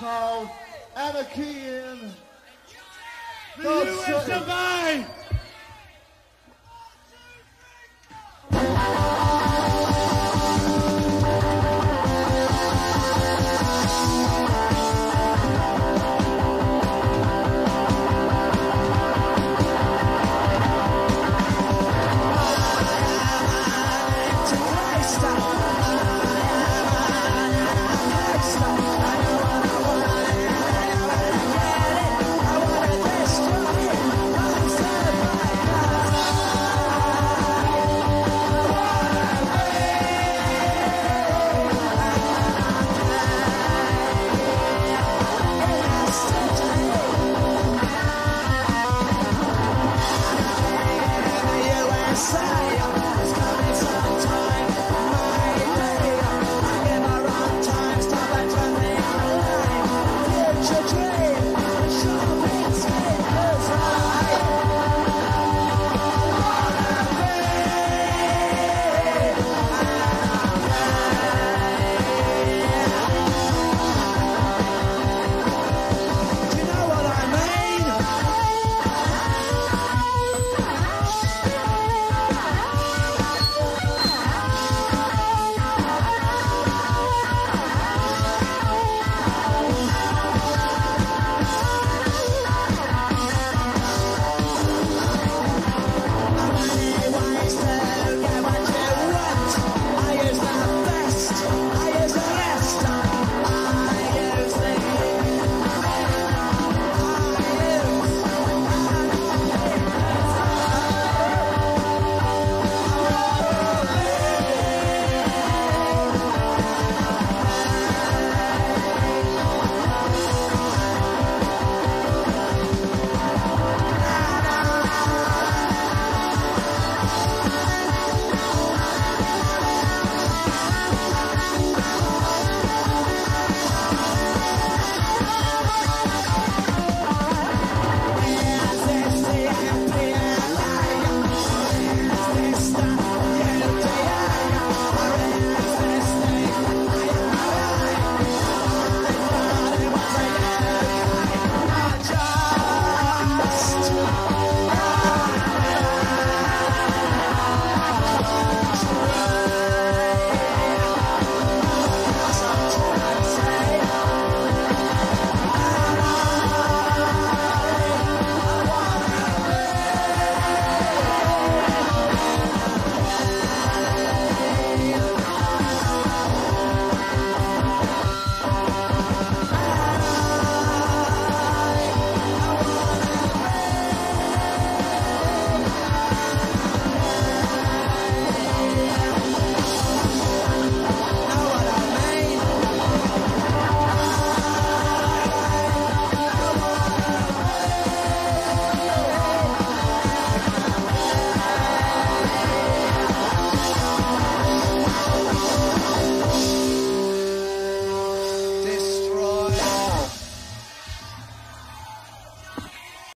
called Anarchy in The God US